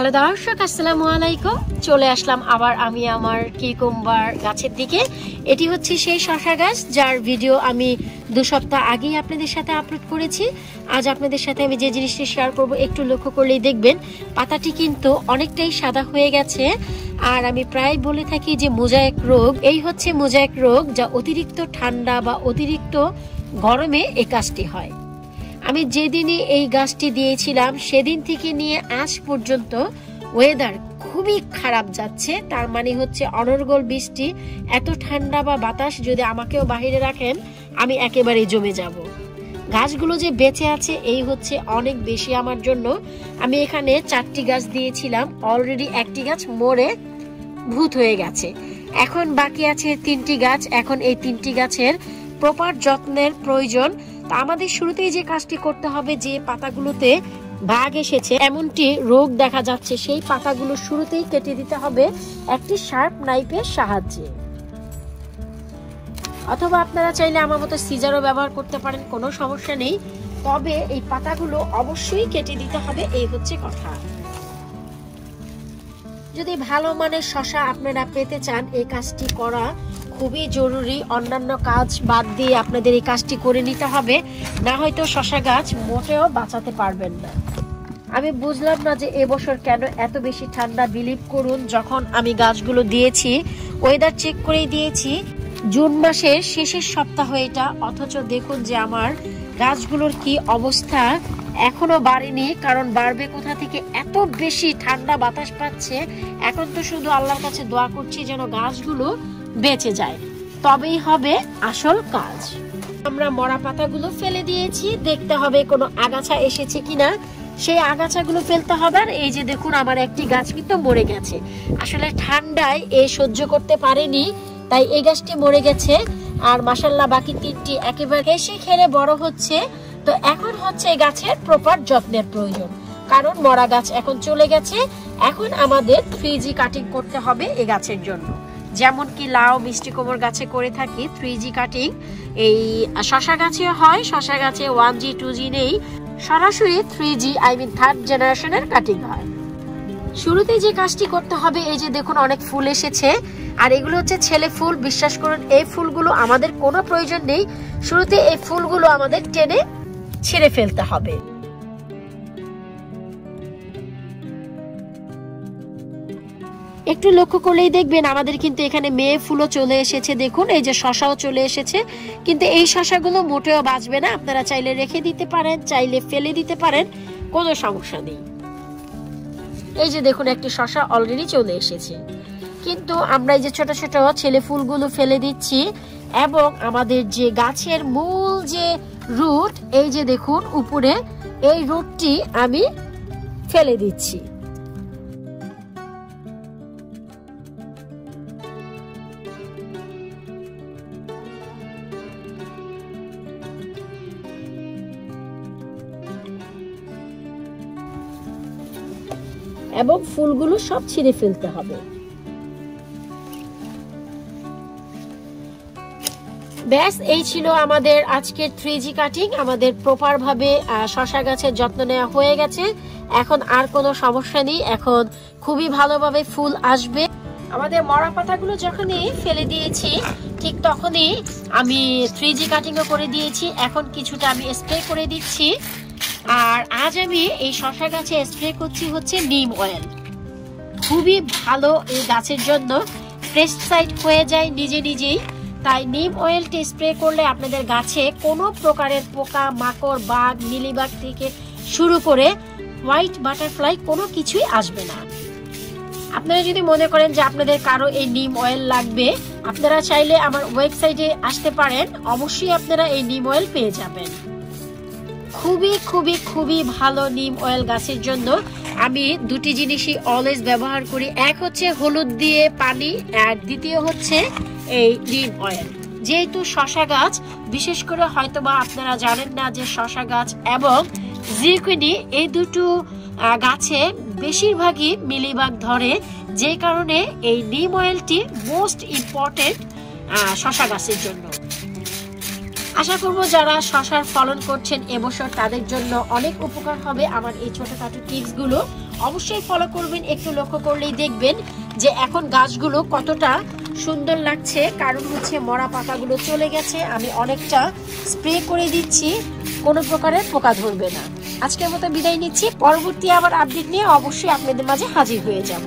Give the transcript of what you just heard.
Hello দর্শক, আসসালামু আলাইকুম। চলে আসলাম আবার আমি আমার কিকুম্বার গাছের দিকে। এটি হচ্ছে সেই শশা গাছ যার ভিডিও আমি দু সপ্তাহ আগেই আপনাদের সাথে আপলোড করেছি। আজ আপনাদের সাথে আমি যে জিনিসটি শেয়ার করব একটু লক্ষ্য করলেই দেখবেন, পাতাটি কিন্তু অনেকটাই সাদা হয়ে গেছে। আর আমি প্রায় বলে থাকি যে মোজাইক রোগ, এই হচ্ছে মোজাইক রোগ যা অতিরিক্ত ঠান্ডা বা অতিরিক্ত গরমে এই কাজটি হয়। আমি যেদিনই এই গাছটি দিয়েছিলাম, সেদিন থেকে নিয়ে আজ পর্যন্ত ওয়েদার খুবই খারাপ যাচ্ছে। তার মানে হচ্ছে অনর্গল বৃষ্টি, এত ঠান্ডা বা বাতাস যদি আমাকেও বাহিরে রাখেন, আমি একেবারেই জমে যাব। গাছগুলো যে বেঁচে আছে, এই হচ্ছে অনেক বেশি আমার জন্য। আমি এখানে চারটি গাছ দিয়েছিলাম অলরেডি একটি গাছ মরে ভূত হয়ে গেছে। এখন বাকি আছে তিনটি গাছ, এখন এই তিনটি গাছের প্রপার যত্নের প্রয়োজন। আমাদের শুরুতেই যে কাজটি করতে হবে, যে পাতাগুলোতে বাঘ এসেছে, এমনটি রোগ দেখা যাচ্ছে। সেই পাতাগুলো শুরুতেই কেটে দিতে হবে একটি শার্প নাইফের সাহায্যে। অথবা আপনারা চাইলে আমার মতো সিজারও ব্যবহার করতে পারেন, কোনো সমস্যা নেই। তবে এই পাতাগুলো অবশ্যই কেটে দিতে হবে, এই হচ্ছে কথা। যদি ভালো মানের শশা আপনারা পেতে চান, এই কাজটি করা খুবই জরুরি। অন্যান্য কাজ বাদ দিয়ে আপনাদের এই কাজটি করে নিতে হবে। না হয়তো শশা গাছ মোটেও বাঁচাতে পারবেন না। আমি বুঝলাম না যে এবছর কেন এত বেশি ঠান্ডা বিলিভ করুন যখন আমি গাছগুলো দিয়েছি। ওয়েদার চেক করেই দিয়েছি। জুন মাসের শেষের সপ্তাহ এটা। অথচ দেখুন যে আমার গাছগুলোর কি অবস্থা। এখনও বাড়েনি, কারণ বাড়বে কোথা থেকে? এত বেশি ঠান্ডা বাতাস পাচ্ছে। এখন তো শুধু আল্লাহর কাছে দোয়া করছি যেন গাছগুলো বেঁচে যায়। তবেই হবে আসল কাজ। আমরা মরা পাতাগুলো ফেলে দিয়েছি, দেখতে হবে কোনো আগাছা এসেছে কিনা। সেই আগাছাগুলো ফেলতে হবে, আর এই যে দেখুন, আমার একটি গাছ কিন্তু মরে গেছে। আসলে ঠান্ডায় এ সহ্য করতে পারেনি, তাই এই গাছটি মরে গেছে। আর মাসাল্লাহ বাকি তিনটি একেবারে হেসে খেলে বড় হচ্ছে। তো এখন হচ্ছে এই গাছের প্রপার যত্নের প্রয়োজন। কারণ মরা গাছ এখন চলে গেছে, এখন আমাদের থ্রি জি কাটিং করতে হবে এই গাছের জন্য। যেমন কি লাউ, মিষ্টি কোমর গাছে করে থাকি থ্রি জি কাটিং এই শশা গাছে হয়, শশা গাছে ওয়ান জি টু জি নেই। সরাসরি three G I mean third জেনারেশনের কাটিং হয়। শুরুতে যে কাজটি করতে হবে, এই যে দেখুন অনেক ফুল এসেছে। আর এগুলো হচ্ছে ছেলে ফুল, বিশ্বাস করুন, এই ফুলগুলো আমাদের কোনো প্রয়োজন নেই। শুরুতে এই ফুলগুলো আমাদের টেনে ছেড়ে ফেলতে হবে। একটু লক্ষ্য করলেই দেখবেন আমাদের কিন্তু এখানে মেয়ে ফুলও চলে এসেছে। দেখুন, এই যে শশাও চলে এসেছে। কিন্তু এই শশাগুলো মোটেও বাঁচবে না। আপনারা চাইলে রেখে দিতে পারেন, চাইলে ফেলে দিতে পারেন। কোনো সমস্যা নেই। এই যে দেখুন, একটি শশা অলরেডি চলে এসেছে। কিন্তু আমরা এই যে ছোট ছোট ছেলে ফুলগুলো ফেলে দিচ্ছি এবং আমাদের যে গাছের মূল যে রুট, এই যে দেখুন, উপরে এই রুটটি আমি ফেলে দিচ্ছি। এবং ফুলগুলো সব ছিঁড়ে ফেলতে হবে। ব্যাস, এই ছিল আমাদের আজকের থ্রি জি কাটিং আমাদের প্রপার ভাবে শশা গাছের যত্ন নেওয়া হয়ে গেছে। এখন আর কোনো সমস্যা নেই। এখন খুবই ভালোভাবে ফুল আসবে। আমাদের মরা পাতাগুলো যখনই ফেলে দিয়েছি, ঠিক তখনই আমি থ্রি জি কাটিংও করে দিয়েছি। এখন কিছুটা আমি স্প্রে করে দিচ্ছি। আর আজ আমি এই শশা গাছে স্প্রে করছি হচ্ছে নিম অয়েল খুবই ভালো এই গাছের জন্য। পেস্টিসাইড হয়ে যায় নিজে নিজেই। তাই নিম অয়েলটি স্প্রে করলে আপনাদের গাছে কোনো প্রকারের পোকা মাকড় বাঘ মিলিবাগ থেকে শুরু করে হোয়াইট বাটারফ্লাই কোনো কিছুই আসবে না। আপনারা যদি মনে করেন যে আপনাদের কারও এই নিম অয়েল লাগবে, আপনারা চাইলে আমার ওয়েবসাইটে আসতে পারেন, অবশ্যই আপনারা এই নিম অয়েল পেয়ে যাবেন। খুবই খুবই খুবই ভালো নিম অয়েল গাছের জন্য। আমি দুটি জিনিসই অলওয়েজ ব্যবহার করি। এক হচ্ছে হলুদ দিয়ে পানি, আর দ্বিতীয় হচ্ছে এই নিম অয়েল যেহেতু শশা গাছ, বিশেষ করে হয়তোবা আপনারা জানেন না যে শশা গাছ এবং জিকুইনি এই দুটো গাছে বেশিরভাগই মিলিবাগ ধরে, যে কারণে এই নিম অয়েলটি মোস্ট ইম্পর্টেন্ট শশা গাছের জন্য। আশা করব যারা শশার ফলন করছেন এবছর তাদের জন্য অনেক উপকার হবে আমার এই ছোটখাটো টিপসগুলো। অবশ্যই ফলো করবেন, একটু লক্ষ্য করলেই দেখবেন যে এখন গাছগুলো কতটা সুন্দর লাগছে, কারণ হচ্ছে মরা পাতাগুলো চলে গেছে। আমি অনেকটা স্প্রে করে দিচ্ছি, কোনো প্রকারের পোকা ধরবে না। আজকের মতো বিদায় নিচ্ছি, পরবর্তী আবার আপডেট নিয়ে অবশ্যই আপনাদের মাঝে হাজির হয়ে যাব।